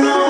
know.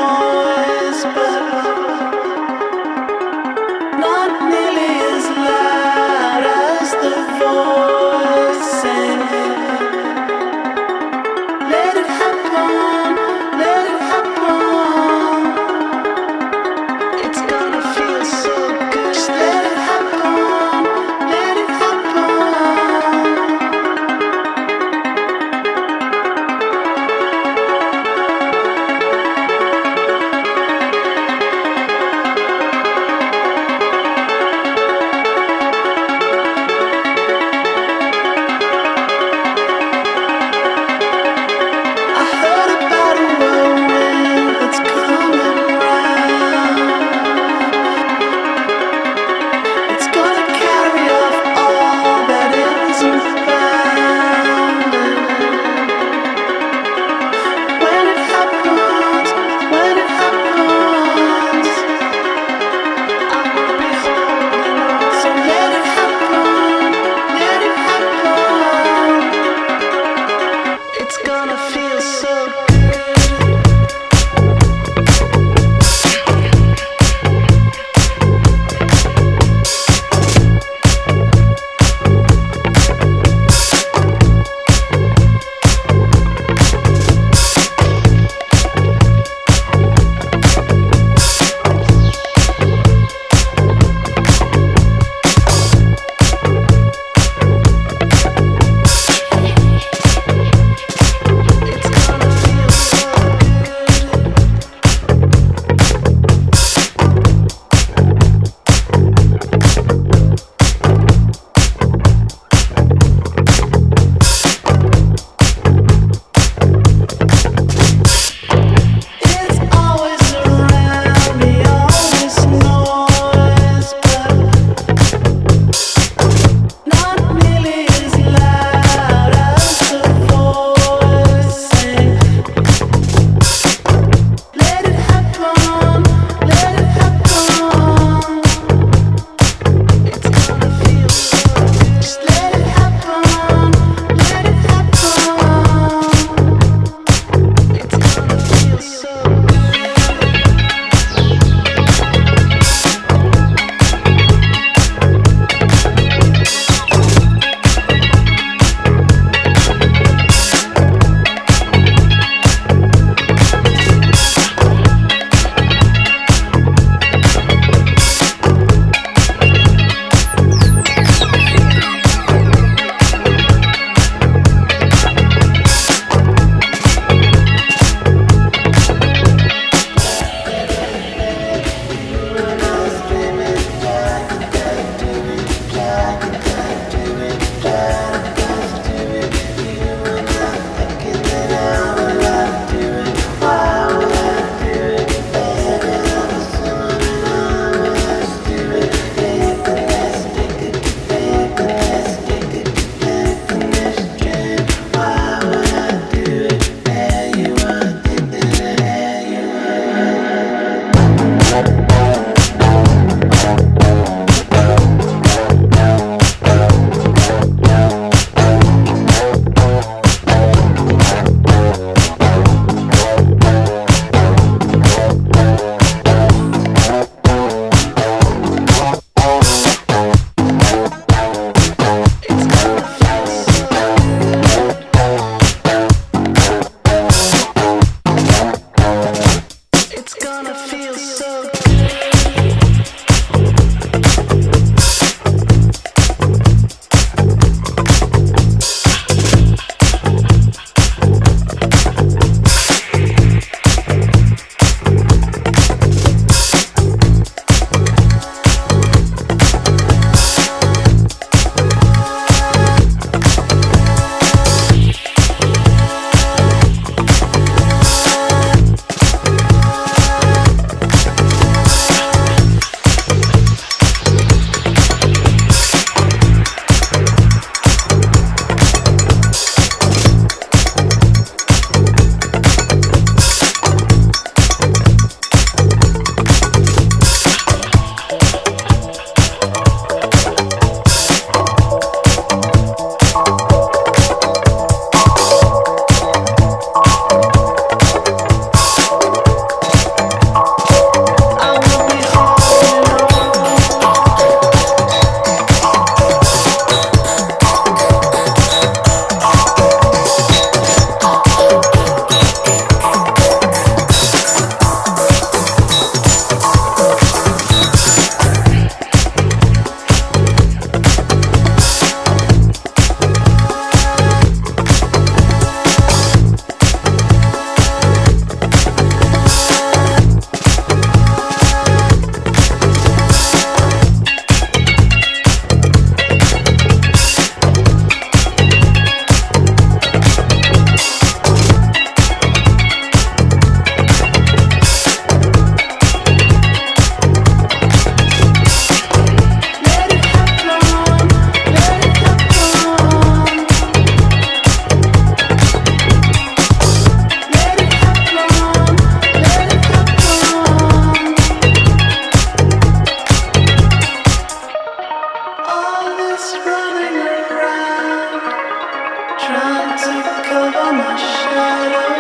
To cover my shadow.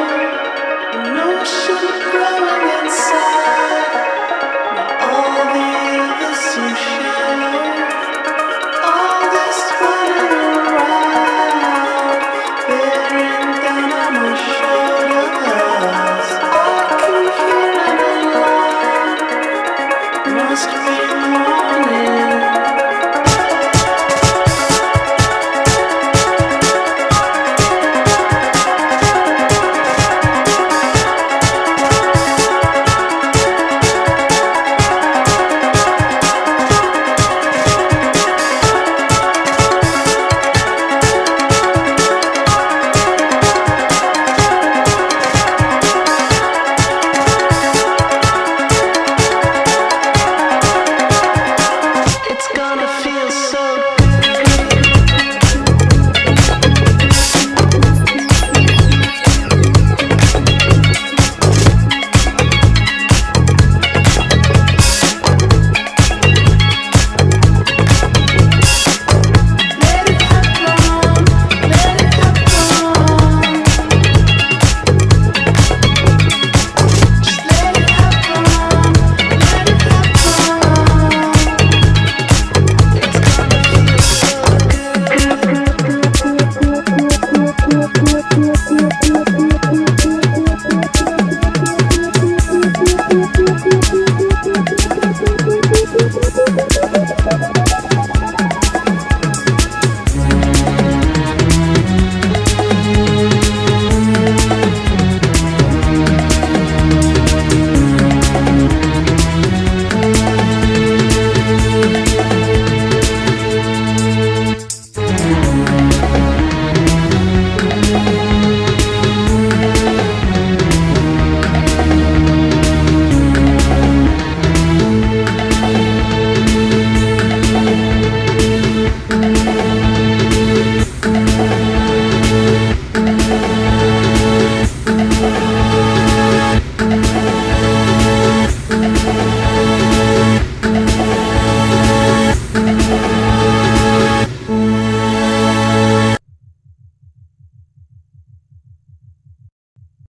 An ocean growing inside.